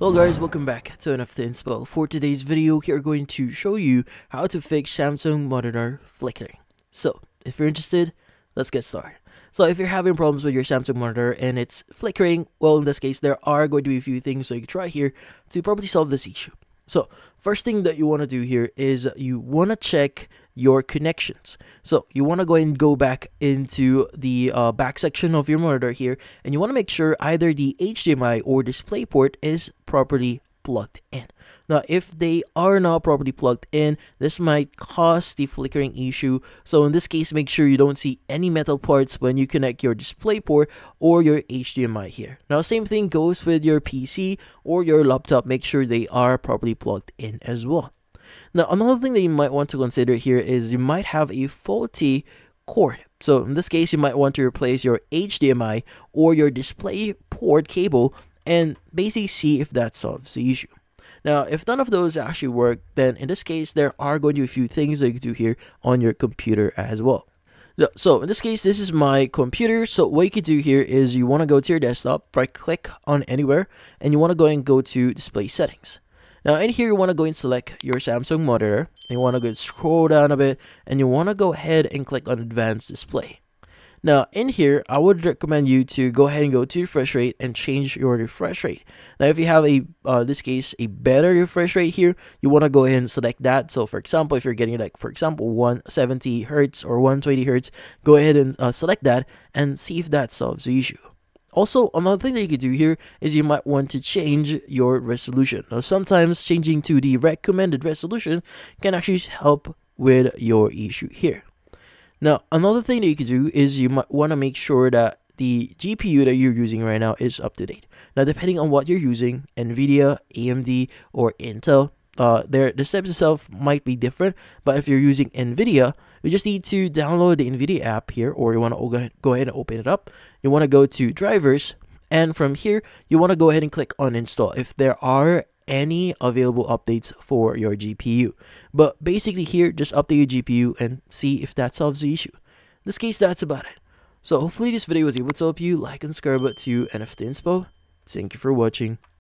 Hello guys, welcome back to NFT Inspo. For today's video, we are going to show you how to fix Samsung monitor flickering. So, if you're interested, let's get started. So if you're having problems with your Samsung monitor and it's flickering, well in this case, there are going to be a few things that you can try here to probably solve this issue. So first thing that you want to do here is you want to check your connections. So you want to go and go back into the uh, back section of your monitor here and you want to make sure either the HDMI or DisplayPort is properly plugged in. Now, if they are not properly plugged in, this might cause the flickering issue. So in this case, make sure you don't see any metal parts when you connect your DisplayPort or your HDMI here. Now, same thing goes with your PC or your laptop. Make sure they are properly plugged in as well. Now, another thing that you might want to consider here is you might have a faulty cord. So in this case, you might want to replace your HDMI or your DisplayPort cable and basically see if that solves the issue. Now, if none of those actually work, then in this case, there are going to be a few things that you can do here on your computer as well. So in this case, this is my computer. So what you can do here is you want to go to your desktop, right click on anywhere, and you want to go and go to display settings. Now in here, you want to go and select your Samsung monitor. You want to go scroll down a bit, and you want to go ahead and click on advanced display. Now, in here, I would recommend you to go ahead and go to refresh rate and change your refresh rate. Now, if you have a, uh, this case, a better refresh rate here, you want to go ahead and select that. So, for example, if you're getting like, for example, 170 hertz or 120 hertz, go ahead and uh, select that and see if that solves the issue. Also, another thing that you could do here is you might want to change your resolution. Now, sometimes changing to the recommended resolution can actually help with your issue here. Now, another thing that you can do is you might want to make sure that the GPU that you're using right now is up to date. Now, depending on what you're using, NVIDIA, AMD, or Intel, uh, their the steps itself might be different. But if you're using NVIDIA, you just need to download the NVIDIA app here, or you want to go ahead and open it up. You want to go to drivers, and from here, you want to go ahead and click on install. If there are any available updates for your GPU. But basically here, just update your GPU and see if that solves the issue. In this case, that's about it. So hopefully this video was able to help you. Like and subscribe to NFT Inspo. Thank you for watching.